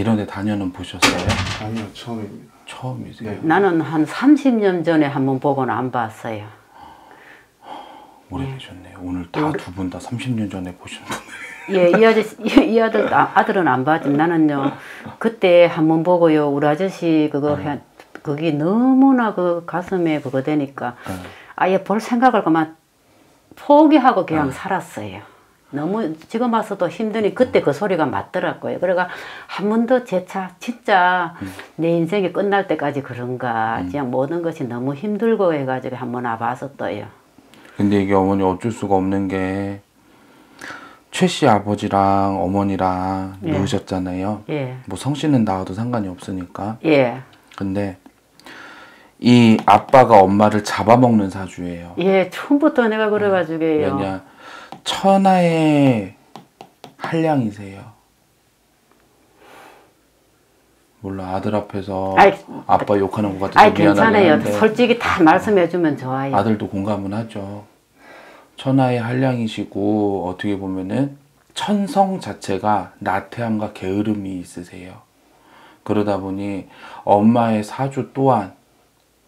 이런 데 다녀는 보셨어요? 아니요, 처음입니다. 처음이세요? 네. 나는 한 30년 전에 한번 보고는 안 봤어요. 오래되셨네요. 오늘 다 두 분 다 30년 전에 보신 분. 예, 이 아저씨, 이, 이 아들, 아, 아들은 안 봤지. 나는요, 그때 한번 보고요, 우리 아저씨 그거 해, 그게 너무나 그 가슴에 그거 되니까 아예 볼 생각을 그만 포기하고 그냥 살았어요. 너무 지금 와서도 힘드니 그때 그 소리가 맞더라고요. 그래가 한 번 더 재차 진짜 내 인생이 끝날 때까지 그런가 그냥 모든 것이 너무 힘들고 해가지고 한 번 와봤었어요. 근데 이게 어머니 어쩔 수가 없는 게 최 씨 아버지랑 어머니랑 예. 놓으셨잖아요. 예, 뭐 성씨는 나와도 상관이 없으니까. 예, 근데 이 아빠가 엄마를 잡아먹는 사주예요. 예. 처음부터 내가 그래가지고요. 왜냐 천하의 한량이세요. 몰라 아들 앞에서 아이, 아빠 욕하는 것 같아서 아이 미안하긴 괜찮아요. 한데 솔직히 다 말씀해주면 좋아요. 아들도 공감은 하죠. 천하의 한량이시고 어떻게 보면은 천성 자체가 나태함과 게으름이 있으세요. 그러다 보니 엄마의 사주 또한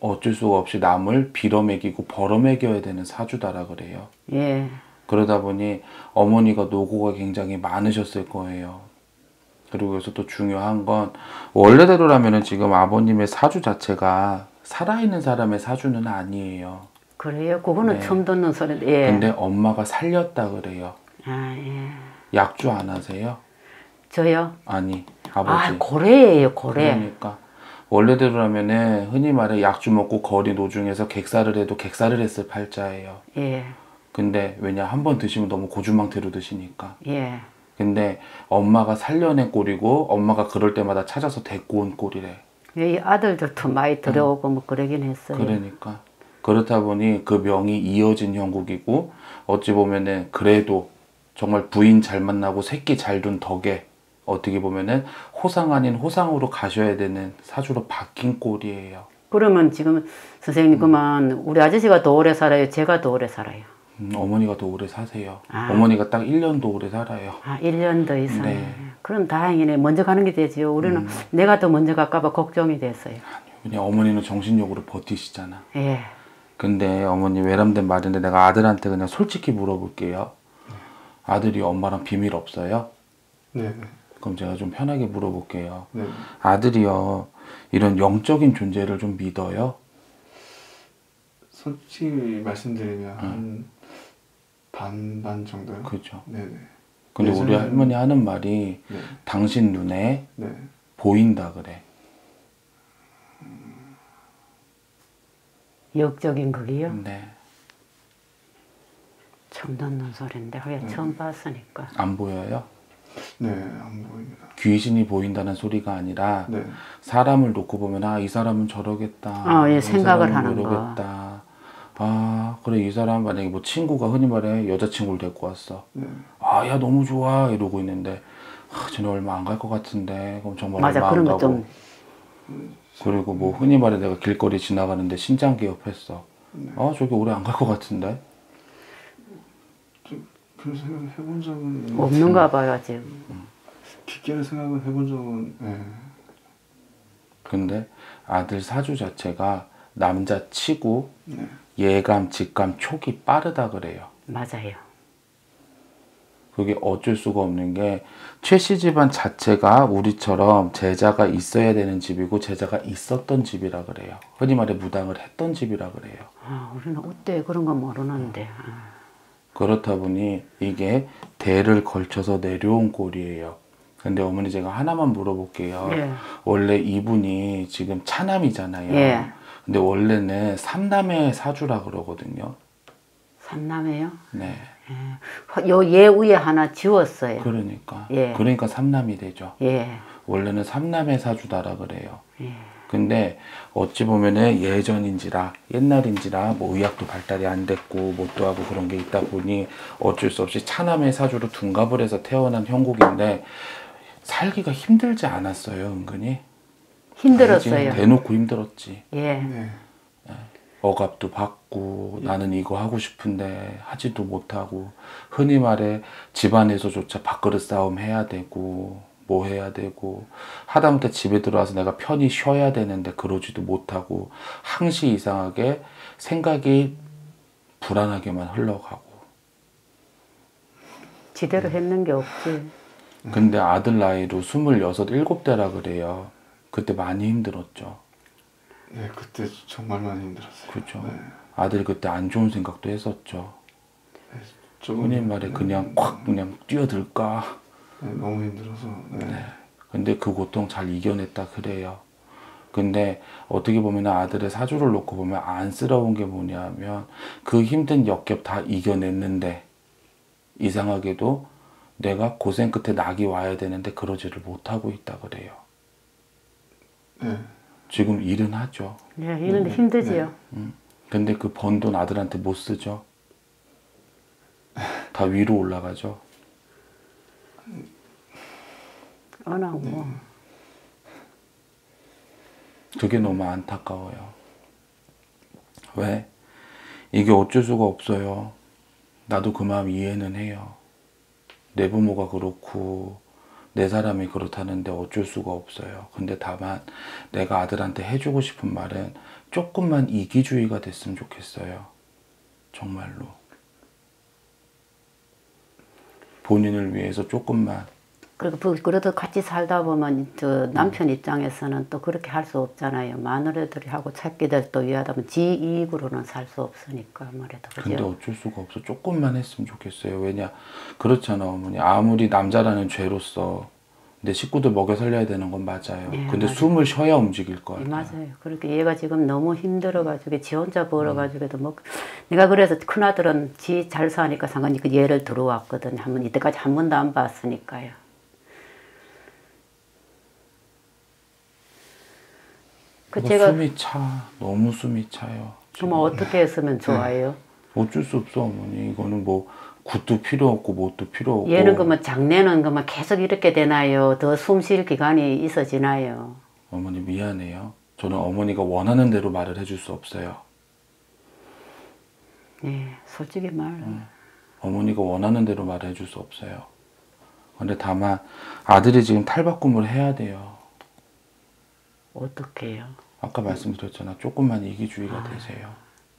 어쩔 수가 없이 남을 빌어먹이고 벌어먹여야 되는 사주다라 그래요. 예, 그러다 보니 어머니가 노고가 굉장히 많으셨을 거예요. 그리고 여기서 또 중요한 건 원래대로라면은 지금 아버님의 사주 자체가 살아있는 사람의 사주는 아니에요. 그래요. 그거는 네. 처음 듣는 소리인데. 예. 근데 엄마가 살렸다 그래요. 아, 예. 약주 안 하세요? 저요? 아니 아, 아버지. 고래예요, 고래. 그러니까 원래대로라면은 흔히 말해 약주 먹고 거리 노중에서 객사를 해도 객사를 했을 팔자예요. 예, 근데 왜냐 한 번 드시면 너무 고주망태로 드시니까. 예. 근데 엄마가 살려낸 꼴이고 엄마가 그럴 때마다 찾아서 데리고 온 꼴이래. 이 아들들도 많이 들어오고 뭐 그러긴 했어요. 그러니까 그렇다 보니 그 명이 이어진 형국이고 어찌 보면은 그래도 정말 부인 잘 만나고 새끼 잘 둔 덕에 어떻게 보면은 호상 아닌 호상으로 가셔야 되는 사주로 바뀐 꼴이에요. 그러면 지금 선생님 그만 우리 아저씨가 더 오래 살아요? 제가 더 오래 살아요? 음, 어머니가 더 오래 사세요. 아. 어머니가 딱 1년 더 오래 살아요. 아, 1년 더 이상. 네. 음. 그럼 다행이네. 먼저 가는 게 되지요. 우리는 내가 더 먼저 갈까봐 걱정이 됐어요. 그냥 어머니는 정신력으로 버티시잖아. 예. 근데 어머니 외람된 말인데 내가 아들한테 그냥 솔직히 물어볼게요. 아들이 엄마랑 비밀 없어요? 네, 네, 그럼 제가 좀 편하게 물어볼게요. 네. 아들이요, 이런 영적인 존재를 좀 믿어요? 솔직히 말씀드리면 한 반반 정도요. 그죠. 네, 네, 근데 우리 예전에는- 할머니 하는 말이 네, 당신 눈에 네. 보인다 그래. 역적인 거기요? 네. 처음 듣는 소리인데 그게 처음 봤으니까. 안 보여요? 네, 안 보입니다. 귀신이 보인다는 소리가 아니라 네, 사람을 놓고 보면 아 이 사람은 저러겠다. 어, 예, 이 생각을 사람은 하는 거. 이러겠다. 아 그래 이 사람 만약에 뭐 친구가 흔히 말해 여자친구를 데리고 왔어. 네, 아야 너무 좋아 이러고 있는데 아, 쟤네 얼마 안 갈 것 같은데 그럼 정말 맞아, 얼마 안 가고 좀. 그리고 뭐 흔히 말해 내가 길거리 지나가는데 신장기 옆했어. 네. 아 저기 오래 안 갈 것 같은데. 그런 생각을 해본 적은 없는가 봐요, 지금. 깊게는 생각을 해본 적은 네, 근데 아들 사주 자체가 남자 치고 네, 예감, 직감, 촉이 빠르다 그래요. 맞아요. 그게 어쩔 수가 없는 게 최씨 집안 자체가 우리처럼 제자가 있어야 되는 집이고 제자가 있었던 집이라 그래요. 흔히 말해 무당을 했던 집이라 그래요. 아, 우리는 어때 그런 거 모르는데. 아, 그렇다 보니 이게 대를 걸쳐서 내려온 꼴이에요. 근데 어머니 제가 하나만 물어볼게요. 예. 원래 이분이 지금 차남이잖아요. 예. 근데 원래는 삼남의 사주라 그러거든요. 삼남이에요? 네. 요예 위에 하나 지웠어요. 그러니까. 예. 그러니까 삼남이 되죠. 예. 원래는 삼남의 사주다라 그래요. 예. 근데 어찌 보면은 예전인지라 옛날인지라 뭐 의학도 발달이 안 됐고 못도 하고 그런 게 있다 보니 어쩔 수 없이 차남의 사주로 둔갑을 해서 태어난 형국인데 살기가 힘들지 않았어요 은근히 힘들었어요. 알지? 대놓고 힘들었지 예. 네, 억압도 받고 나는 이거 하고 싶은데 하지도 못하고 흔히 말해 집안에서조차 밥그릇 싸움 해야 되고 뭐 해야 되고 하다못해 집에 들어와서 내가 편히 쉬어야 되는데 그러지도 못하고 항시 이상하게 생각이 불안하게만 흘러가고. 지대로 했는 게 없지. 근데 아들 나이로 스물여섯 일곱 대라 그래요. 그때 많이 힘들었죠. 네, 그때 정말 많이 힘들었어요. 그죠. 네. 아들이 그때 안 좋은 생각도 했었죠. 조금 흔히 말해 그냥 콱 그냥 뛰어들까 네, 너무 힘들어서 네. 근데 그 고통 잘 이겨냈다 그래요. 근데 어떻게 보면 아들의 사주를 놓고 보면 안쓰러운 게 뭐냐면 그 힘든 역겹 다 이겨냈는데 이상하게도 내가 고생 끝에 낙이 와야 되는데 그러지를 못하고 있다 그래요. 네. 지금 일은 하죠. 예, 이런데 힘들지요. 근데 그 번 돈 아들한테 못 쓰죠. 다 위로 올라가죠. 안 하고. 그게 너무 안타까워요. 왜? 이게 어쩔 수가 없어요. 나도 그 마음 이해는 해요. 내 부모가 그렇고, 내 사람이 그렇다는데 어쩔 수가 없어요. 근데 다만, 내가 아들한테 해주고 싶은 말은 조금만 이기주의가 됐으면 좋겠어요. 정말로. 본인을 위해서 조금만. 그리고 그- 그래도 같이 살다 보면 저 남편 입장에서는 또 그렇게 할 수 없잖아요. 마누라들이 하고 찾기들 또 위하다 보면 지 이익으로는 살 수 없으니까 아무래도 근데 그죠. 어쩔 수가 없어. 조금만 했으면 좋겠어요. 왜냐, 그렇잖아, 어머니. 아무리 남자라는 죄로서 내 식구들 먹여 살려야 되는 건 맞아요. 예, 근데 맞아요. 숨을 쉬어야 움직일 거 예, 같아요. 맞아요. 그렇게 얘가 지금 너무 힘들어가지고 지 혼자 벌어가지고도 뭐 내가 그래서 큰 아들은 지 잘 사니까 상관이 그 얘를 들어왔거든. 한번 이때까지 한 번도 안 봤으니까요. 그 제가 숨이 차. 너무 숨이 차요. 그러면 어떻게 했으면 좋아요? 어쩔 수 없어, 어머니. 이거는 뭐, 굿도 필요 없고, 뭣도 필요 없고. 얘는 그러면 장래는 그러면 계속 이렇게 되나요? 더 숨 쉴 기간이 있어지나요? 어머니 미안해요. 저는 어머니가 원하는 대로 말을 해줄 수 없어요. 예, 솔직히 말. 어머니가 원하는 대로 말을 해줄 수 없어요. 근데 다만 아들이 지금 탈바꿈을 해야 돼요. 어떻게 해요? 아까 말씀드렸잖아. 조금만 이기주의가 되세요.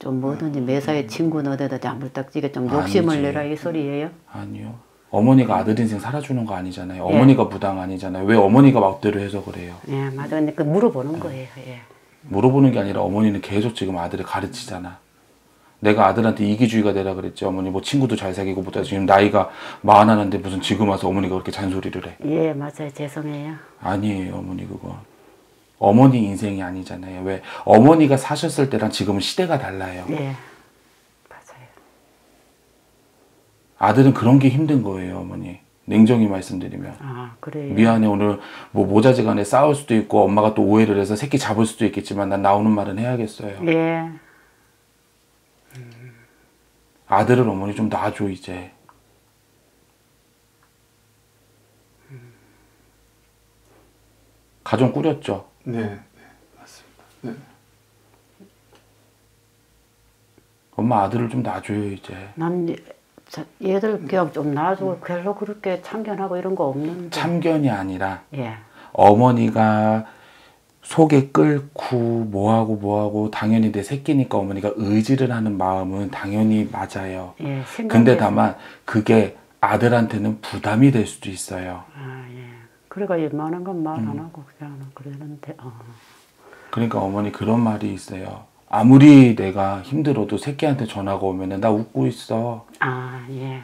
좀 뭐든지 매사에 친구 너대다 잠불딱지게 좀 욕심을 아니지. 내라 이 소리예요? 아니요. 어머니가 아들 인생 살아주는 거 아니잖아요. 어머니가 부당 아니잖아요. 왜 어머니가 마음대로 해서 그래요? 예, 맞아. 근데 그 물어보는 거예요. 예. 물어보는 게 아니라 어머니는 계속 지금 아들을 가르치잖아. 내가 아들한테 이기주의가 되라 그랬지. 어머니 뭐 친구도 잘 사귀고 보다 지금 나이가 많았는데 무슨 지금 와서 어머니가 그렇게 잔소리를 해. 예, 맞아요. 죄송해요. 아니에요, 어머니 그거. 어머니 인생이 아니잖아요. 왜? 어머니가 사셨을 때랑 지금은 시대가 달라요. 예, 맞아요. 아들은 그런 게 힘든 거예요, 어머니. 냉정히 말씀드리면. 아, 그래요. 미안해 오늘 뭐 모자지간에 싸울 수도 있고 엄마가 또 오해를 해서 새끼 잡을 수도 있겠지만 난 나오는 말은 해야겠어요. 예, 아들을 어머니 좀 놔줘 이제. 가정 꾸렸죠. 네, 네, 맞습니다. 네. 엄마 아들을 좀 놔줘요 이제. 난 얘들 그냥 좀 놔주고 별로 그렇게 참견하고 이런 거 없는데. 참견이 아니라 예, 어머니가 속에 끓고 뭐하고 뭐하고 당연히 내 새끼니까 어머니가 의지를 하는 마음은 당연히 맞아요. 예. 근데 다만 그게 아들한테는 부담이 될 수도 있어요. 아, 예. 그래가 웬만한 건말 음. 안 하고 그냥 그러는데. 어. 그러니까 어머니 그런 말이 있어요. 아무리 내가 힘들어도 새끼한테 전화가 오면은 나 웃고 있어. 아, 예.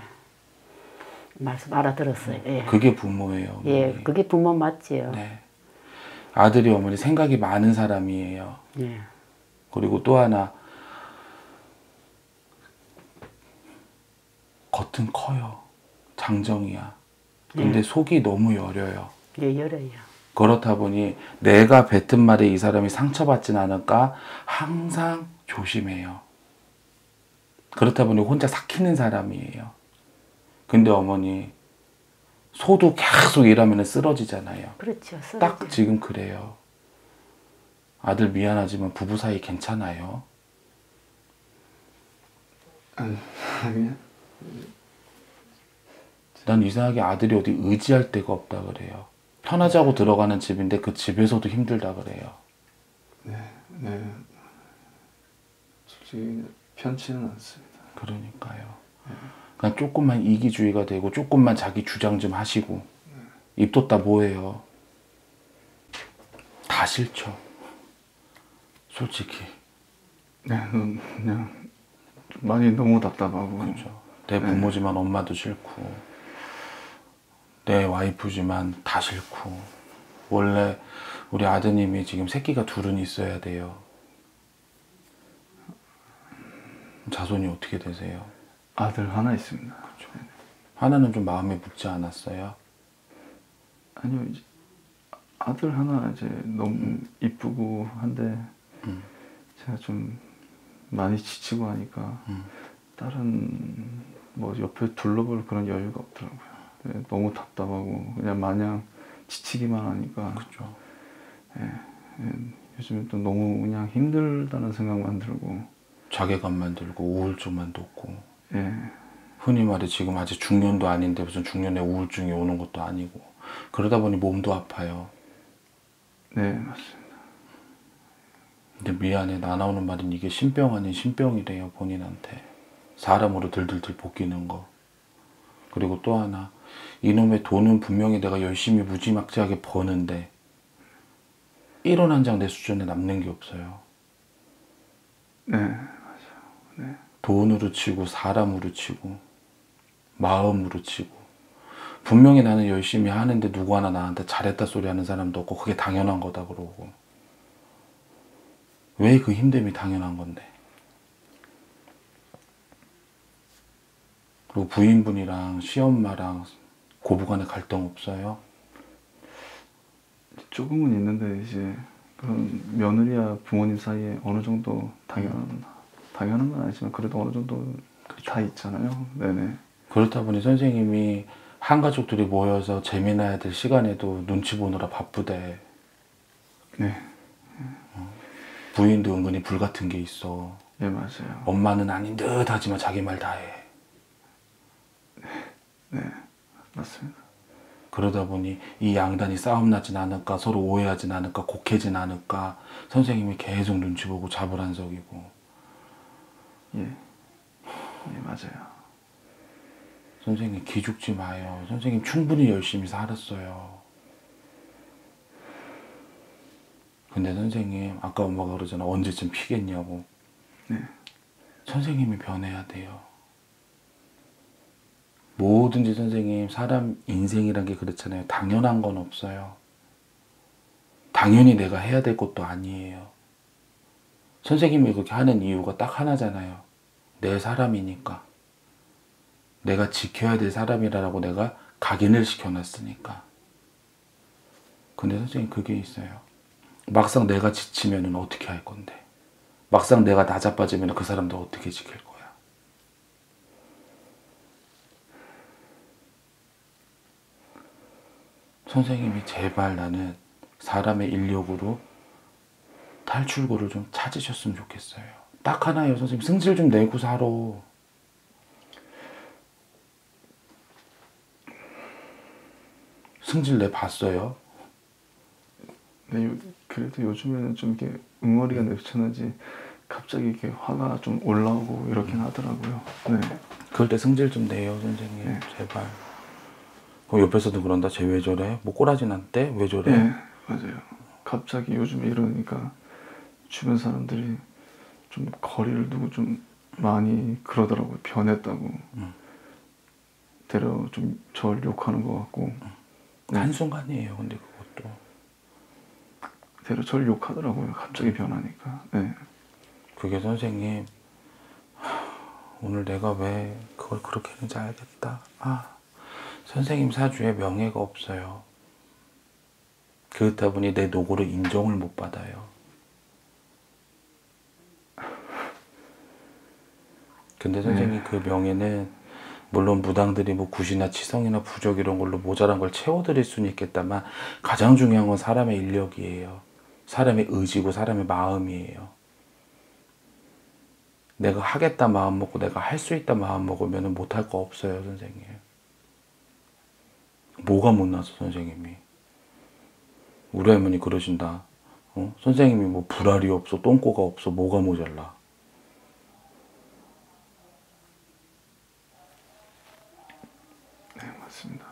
말씀 알아들었어요. 예. 그게 부모예요. 어머니. 예, 그게 부모 맞지요. 네. 아들이 어머니 생각이 많은 사람이에요. 예. 그리고 또 하나 겉은 커요. 장정이야. 근데 속이 너무 여려요. 예, 열어요. 그렇다 보니 내가 뱉은 말에 이 사람이 상처받진 않을까 항상 조심해요. 그렇다 보니 혼자 삭히는 사람이에요. 근데 어머니 소도 계속 일하면 쓰러지잖아요. 그렇죠. 쓰러지. 딱 지금 그래요. 아들 미안하지만 부부 사이 괜찮아요. 아니, 아니요. 난 이상하게 아들이 어디 의지할 데가 없다 그래요. 편하자고 들어가는 집인데 그 집에서도 힘들다 그래요. 네, 네. 솔직히 편치는 않습니다. 그러니까요. 그냥 조금만 이기주의가 되고 조금만 자기 주장 좀 하시고 입 뒀다 뭐해요. 다 싫죠. 솔직히. 네, 음, 그냥 좀 많이 너무 답답하고. 그렇죠. 내 부모지만 엄마도 싫고 내 와이프지만 다 싫고 원래 우리 아드님이 지금 새끼가 둘은 있어야 돼요. 자손이 어떻게 되세요? 아들 하나 있습니다. 하나는 좀 마음에 묻지 않았어요. 아니요, 이제 아들 하나 이제 너무 이쁘고 한데 음. 제가 좀 많이 지치고 하니까 음. 다른 뭐 옆에 둘러볼 그런 여유가 없더라고요. 네, 너무 답답하고 그냥 마냥 지치기만 하니까. 그렇죠. 예, 요즘에 또 너무 그냥 힘들다는 생각만 들고. 자괴감만 들고 우울증만 돋고. 예, 흔히 말해 지금 아직 중년도 아닌데 무슨 중년에 우울증이 오는 것도 아니고. 그러다 보니 몸도 아파요. 네 맞습니다. 근데 미안해. 나 나오는 말은 이게 신병 아닌 신병이래요 본인한테. 사람으로 들들들 볶이는 거. 그리고 또 하나 이놈의 돈은 분명히 내가 열심히 무지막지하게 버는데 1원 한 장 내 수준에 남는 게 없어요. 네. 돈으로 치고 사람으로 치고 마음으로 치고 분명히 나는 열심히 하는데 누구 하나 나한테 잘했다 소리 하는 사람도 없고 그게 당연한 거다 그러고. 왜 그 힘듦이 당연한 건데? 그리고 부인분이랑 시엄마랑 고부간에 갈등 없어요? 조금은 있는데 이제 그런 며느리와 부모님 사이에 어느 정도 당연 당연한 건 아니지만 그래도 어느 정도 다 있잖아요. 네네. 그렇다 보니 선생님이 한 가족들이 모여서 재미나야 될 시간에도 눈치 보느라 바쁘대 네, 부인도 은근히 불 같은 게 있어 예 맞아요. 엄마는 아닌 듯 하지만 자기 말 다 해. 네 맞습니다. 그러다 보니 이 양단이 싸움 나진 않을까 서로 오해하진 않을까 곡해진 않을까 선생님이 계속 눈치 보고 자불안석이고 예, 예 맞아요. 선생님 기죽지 마요. 선생님 충분히 열심히 살았어요. 근데 선생님 아까 엄마가 그러잖아 언제쯤 피겠냐고. 네, 선생님이 변해야 돼요. 뭐든지 선생님 사람 인생이란 게 그렇잖아요. 당연한 건 없어요. 당연히 내가 해야 될 것도 아니에요. 선생님이 그렇게 하는 이유가 딱 하나잖아요. 내 사람이니까. 내가 지켜야 될 사람이라고 내가 각인을 시켜놨으니까. 근데 선생님 그게 있어요. 막상 내가 지치면은 어떻게 할 건데? 막상 내가 나자빠지면 그 사람도 어떻게 지킬 거야? 선생님이 제발 나는 사람의 인력으로 탈출구를 좀 찾으셨으면 좋겠어요. 딱 하나예요, 선생님. 승질 좀 내고 살아. 승질 내 봤어요? 네 요, 그래도 요즘에는 좀 이렇게 응어리가 내비쳤는지 갑자기 이렇게 화가 좀 올라오고 이렇긴 하더라고요. 네, 그럴 때 승질 좀 내요, 선생님. 네. 제발. 그럼 옆에서도 그런다. 쟤 왜 저래? 뭐 꼬라지 났대? 왜 저래? 네 맞아요. 갑자기 요즘에 이러니까 주변 사람들이 좀 거리를 두고 좀 많이 그러더라고요. 변했다고. 음. 대려 좀 절 욕하는 것 같고 네. 한순간이에요, 근데 그것도. 대려 절 욕하더라고요. 갑자기 변하니까. 네. 그게 선생님, 하, 오늘 내가 왜 그걸 그렇게 했는지 알겠다. 아, 선생님 사주에 명예가 없어요. 그렇다 보니 내 노고를 인정을 못 받아요. 근데 선생님 그 명예는 물론 무당들이 뭐 굿이나 치성이나 부적 이런 걸로 모자란 걸 채워드릴 수는 있겠다만 가장 중요한 건 사람의 인력이에요. 사람의 의지고 사람의 마음이에요. 내가 하겠다 마음 먹고 내가 할 수 있다 마음 먹으면 못할 거 없어요 선생님. 뭐가 못나서 선생님이. 우리 할머니 그러신다. 어? 선생님이 뭐 불알이 없어, 똥꼬가 없어, 뭐가 모자라. 네, 맞습니다.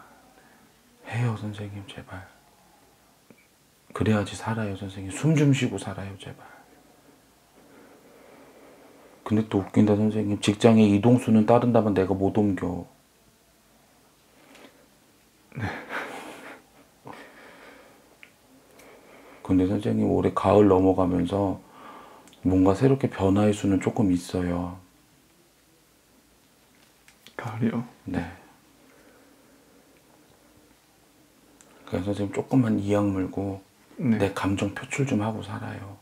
해요, 선생님, 제발. 그래야지 살아요, 선생님. 숨 좀 쉬고 살아요, 제발. 근데 또 웃긴다, 선생님. 직장의 이동수는 따른다면 내가 못 옮겨. 근데 선생님, 올해 가을 넘어가면서 뭔가 새롭게 변화의 수는 조금 있어요. 가을이요. 네. 그래서 선생님 조금만 이악 물고 네. 내 감정 표출 좀 하고 살아요.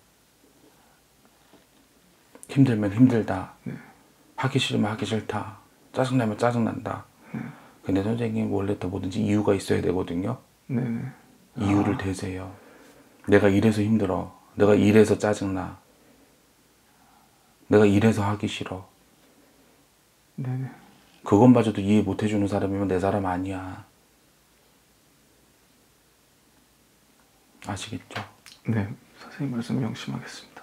힘들면 힘들다. 하기 싫으면 하기 싫다. 짜증나면 짜증난다. 근데 선생님 원래부터 뭐든지 이유가 있어야 되거든요. 네네. 이유를 대세요. 내가 이래서 힘들어. 내가 이래서 짜증나. 내가 이래서 하기 싫어. 네네. 그것마저도 이해 못 해주는 사람이면 내 사람 아니야. 아시겠죠? 네. 선생님 말씀 명심하겠습니다.